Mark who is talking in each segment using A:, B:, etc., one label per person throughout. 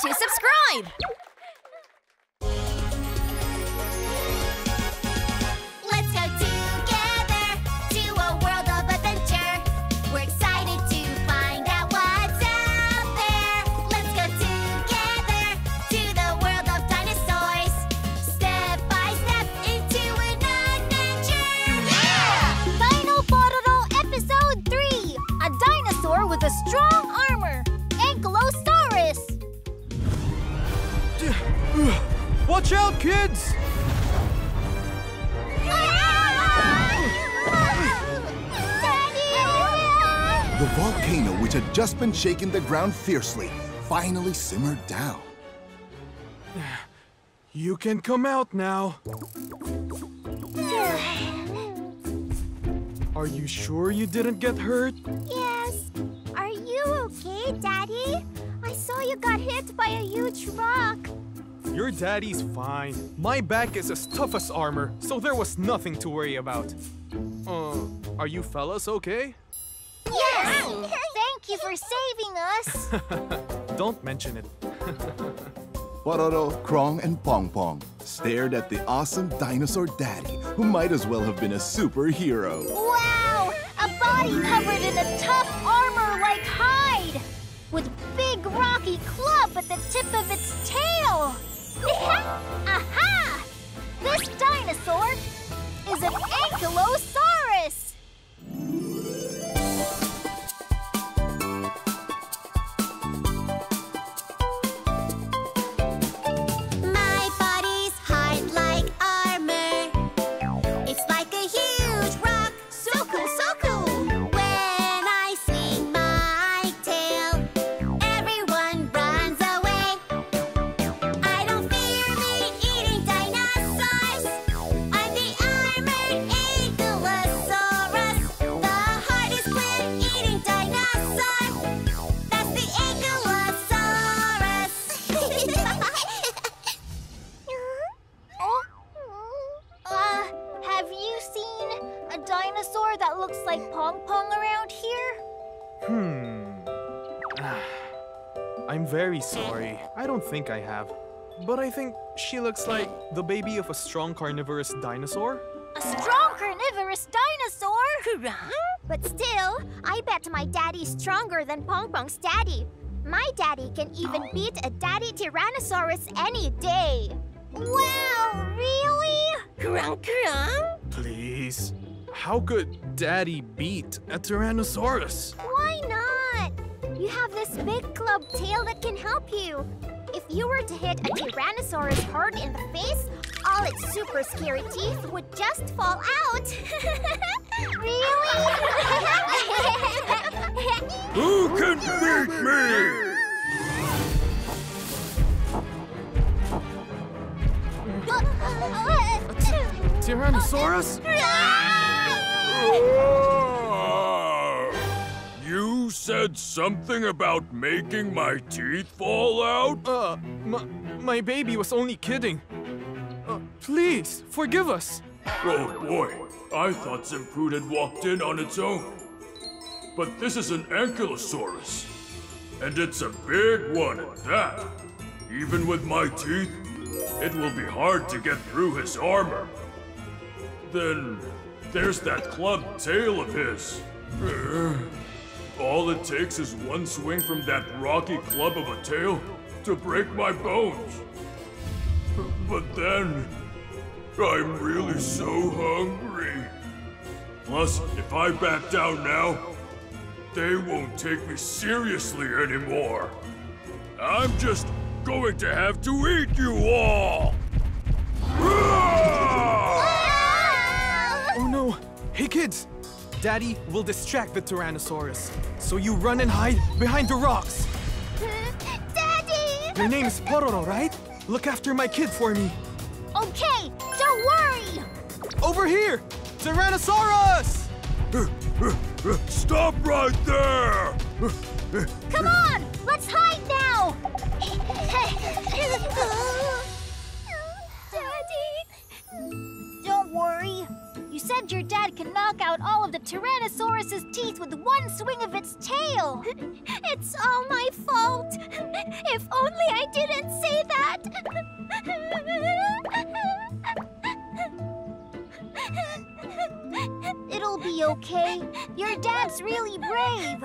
A: to subscribe!
B: Watch out, kids!
C: The volcano, which had just been shaking the ground fiercely, finally simmered down.
B: You can come out now. Are you sure you didn't get hurt?
D: Yes. Are you okay, Daddy? I saw you got hit by a huge rock.
B: Your daddy's fine. My back is as tough as armor, so there was nothing to worry about. Uh, are you fellas okay?
D: Yes! Thank you for saving us.
B: Don't mention it.
C: Pororo, Crong, and Pong Pong stared at the awesome dinosaur daddy, who might as well have been a superhero.
D: Wow! A body covered in a tough armor like hide! With big rocky club at the tip of its tail! Aha! This dinosaur is an Ankylosaurus!
E: Dinosaur
D: that looks like Pong Pong around here?
B: Hmm. I'm very sorry. I don't think I have. But I think she looks like the baby of a strong carnivorous dinosaur.
D: A strong carnivorous dinosaur? But still, I bet my daddy's stronger than Pong Pong's daddy. My daddy can even beat a daddy Tyrannosaurus any day. Wow, really?
A: Crong crong!
B: Please. How could Daddy beat a Tyrannosaurus?
D: Why not? You have this big club tail that can help you. If you were to hit a Tyrannosaurus hard in the face, all its super scary teeth would just fall out. really?
F: Who can beat me?
B: Tyrannosaurus?
F: Ah! Said something about making my teeth fall out?
B: Uh, my, my baby was only kidding. Uh, please, forgive us.
F: Oh boy, I thought Zimprude had walked in on its own. But this is an Ankylosaurus. And it's a big one at that. Even with my teeth, it will be hard to get through his armor. Then there's that club tail of his. All it takes is one swing from that rocky club of a tail to break my bones. But then, I'm really so hungry. Plus, if I back down now, they won't take me seriously anymore. I'm just going to have to eat you all!
B: Oh no! Hey kids! Daddy will distract the Tyrannosaurus. So you run and hide behind the rocks.
D: Daddy!
B: Your name's Pororo, right? Look after my kid for me.
D: Okay, don't worry!
B: Over here! Tyrannosaurus!
F: Stop right there!
D: Come on, let's hide now! You said your dad can knock out all of the Tyrannosaurus Tyrannosaurus's teeth with one swing of its tail. It's all my fault. If only I didn't say that. It'll be okay. Your dad's really brave.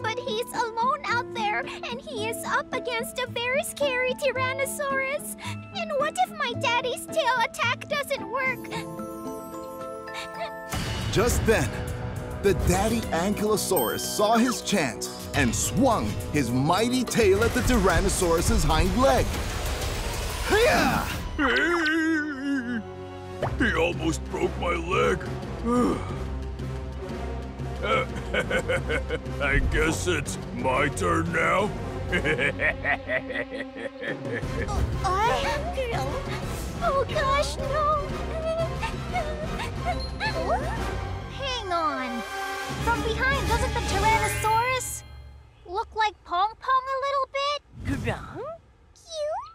D: But he's alone out there, and he is up against a very scary Tyrannosaurus. And what if my daddy's tail attack doesn't work?
C: Just then, the daddy Ankylosaurus saw his chance and swung his mighty tail at the Tyrannosaurus's hind leg. Hiya!
F: He almost broke my leg. I guess it's my turn now.
D: Oh, I... Oh gosh, no! Hang on. From behind, doesn't the Tyrannosaurus look like Pong Pong a little bit?
A: Grung?
D: Cute?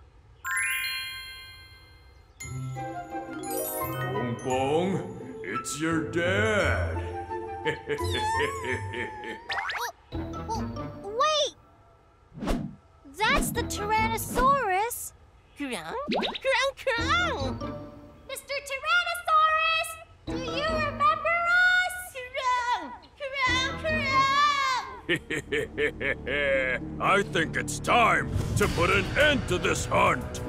F: Pong Pong, it's your dad.
D: the Tyrannosaurus!
A: Grung? Grung, grung!
D: Mr. Tyrannosaurus! Do you remember us?
A: Grung, grung, grung!
F: I think it's time to put an end to this hunt.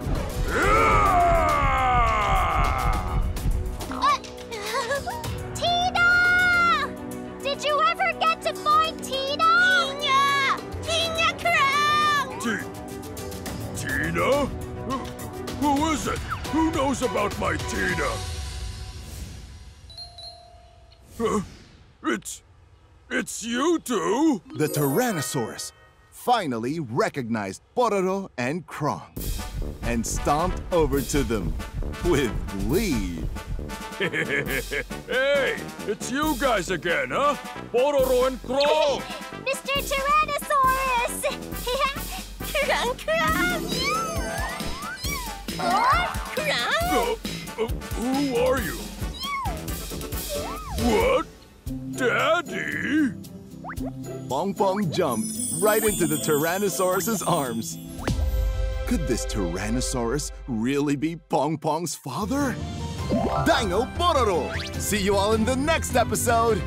F: Who knows about my Tina? Huh? It's. It's you two!
C: The Tyrannosaurus finally recognized Pororo and Crong and stomped over to them with glee.
F: hey, it's you guys again, huh? Pororo and Crong!
D: Mr. Tyrannosaurus!
A: Grung, grung!
F: Uh, who are you? What? Daddy?
C: Pong Pong jumped right into the Tyrannosaurus's arms. Could this Tyrannosaurus really be Pong Pong's father? Dino Pororo! See you all in the next episode!